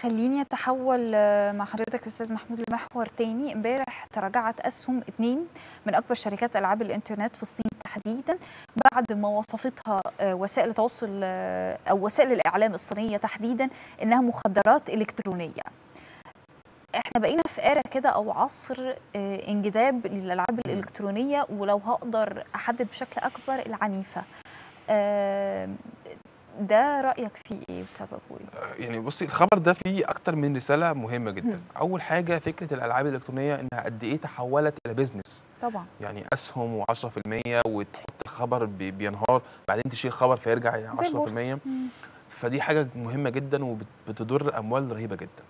خليني أتحول مع حضرتك أستاذ محمود لمحور تاني. امبارح تراجعت أسهم اتنين من أكبر شركات ألعاب الإنترنت في الصين تحديدا بعد ما وصفتها آه، وسائل التواصل آه، أو وسائل الإعلام الصينية تحديدا إنها مخدرات إلكترونية. إحنا بقينا في ارا كده أو عصر آه، انجذاب للألعاب الإلكترونية ولو هقدر أحدد بشكل أكبر العنيفة. ده رأيك فيه إيه وسببه إيه يعني بصي الخبر ده فيه أكتر من رسالة مهمة جدا مم. أول حاجة فكرة الألعاب الإلكترونية إنها قد إيه تحولت إلى business طبعا يعني أسهم و10% وتحط الخبر بي- بينهار بعدين تشيل خبر فيرجع زي 10% البورصة. مم. فدي حاجة مهمة جدا وبتضر أموال رهيبة جدا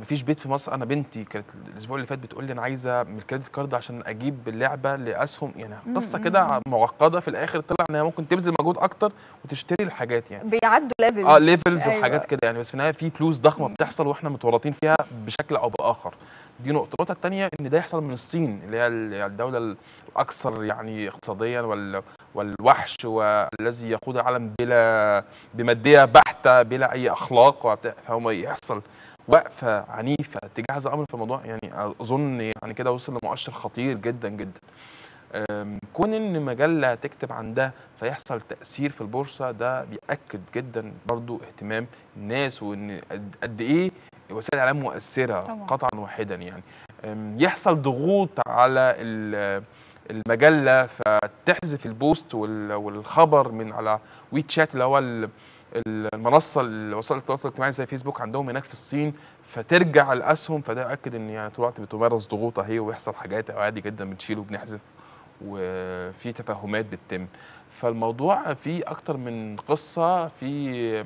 مفيش بيت في مصر. أنا بنتي كانت الأسبوع اللي فات بتقول لي أنا عايزة من ال credit card عشان أجيب اللعبة لأسهم. يعني قصة كده معقدة في الآخر طلع انها ممكن تبذل مجهود أكتر وتشتري الحاجات يعني. بيعدوا levels آه levels أيوة. وحاجات كده يعني. بس في النهاية في فلوس ضخمة مم. بتحصل وإحنا متورطين فيها بشكل أو بآخر. دي نقطة. النقطة الثانية إن ده يحصل من الصين اللي هي ال- الدولة الأكثر يعني اقتصاديا وال والوحش والذي يقود العالم بلا بمادية بحتة بلا أي أخلاق فهم يحصل. وقفة عنيفة تجاه هذا الأمر في الموضوع يعني أظن يعني كده وصل لمؤشر خطير جدا جدا كون إن مجلة تكتب عن ده فيحصل تأثير في البورصة ده بيأكد جدا برضو اهتمام الناس وإن قد- إيه وسائل الإعلام مؤثرة طبعاً. قطعا واحدا يعني يحصل ضغوط على ال- المجلة فتحذف البوست وال- والخبر من على وي تشات اللي هو المنصة وسائل التواصل الاجتماعي زي فيسبوك عندهم هناك في الصين فترجع الاسهم فده ياكد إن يعني طول الوقت بتمارس ضغوط أهي ويحصل حاجات عادي جدا بنشيل وبنحذف وفي تفاهمات بتتم. فالموضوع فيه أكتر من قصة في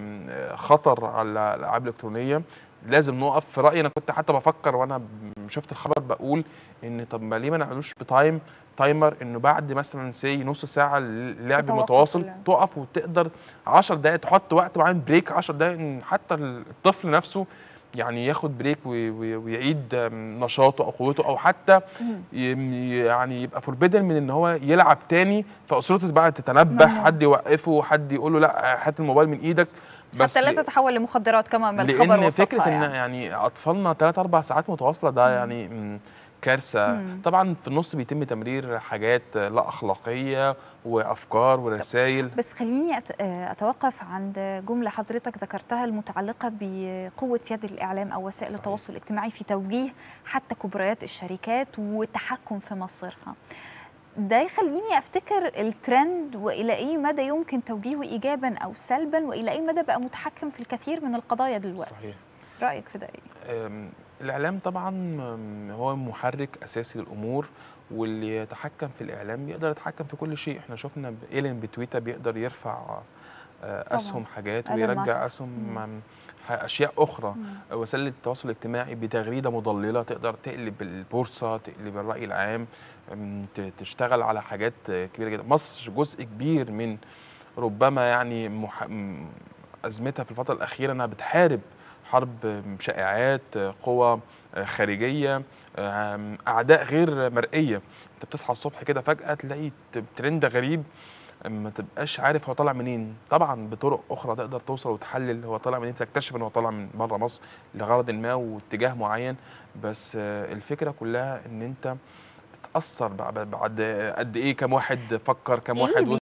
خطر على الألعاب الإلكترونية. لازم نقف في رأيي أنا كنت حتى بفكر وأنا شفت الخبر بقول إن طب ما ليه ما نعملوش ب time timer إنه بعد مثلا سي نص ساعة لعب تتوقف متواصل اللعب. تقف وتقدر 10 دقائق تحط وقت معين break 10 دقائق إن حتى الطفل نفسه يعني ياخد break وي- وي- ويعيد نشاطه أو قوته أو حتى يعني يبقى فوربيدن من إن هو يلعب تاني فأسرته بقى تتنبه. حد يوقفه حد يقول له لأ هات الموبايل من إيدك حتى لا تتحول لمخدرات كما ما الخبر لأن فكرة إن يعني. يعني أطفالنا 3 4 ساعات متواصلة ده. يعني كارثة مم. طبعا في النص بيتم تمرير حاجات لا أخلاقية وأفكار ورسائل بس خليني آه، أتوقف عند جملة حضرتك ذكرتها المتعلقة بقوة يد الإعلام أو وسائل صحيح. التواصل الاجتماعي في توجيه حتى كبريات الشركات والتحكم في مصيرها ده يخليني أفتكر الترند وإلى أي مدى يمكن توجيهه إيجابا أو سلبا وإلى أي مدى بقى متحكم في الكثير من القضايا دلوقتي. صحيح. رأيك في ده؟ أم، الإعلام طبعا هو محرك أساسي للأمور واللي يتحكم في الإعلام يقدر يتحكم في كل شيء. إحنا شفنا إيلين بتويتر بيقدر يرفع آه، أسهم حاجات. ويرجع ح- أشياء أخرى. مم. وسائل التواصل الاجتماعي بتغريدة مضللة تقدر تقلب البورصة تقلب الرأي العام تشتغل على حاجات آه، كبيرة جدا. مصر جزء كبير من ربما يعني مح... أزمتها في الفترة الأخيرة أنها بتحارب حرب شائعات قوى خارجية أعداء غير مرئية. أنت بتصحى الصبح كده فجأة تلاقي ترند غريب ما تبقاش عارف هو طالع منين. طبعا بطرق أخرى تقدر توصل وتحلل هو طالع منين تكتشف إن هو طالع من بره مصر لغرض ما واتجاه معين. بس الفكرة كلها إن أنت تتأثر بعد قد إيه كم واحد فكر كم واحد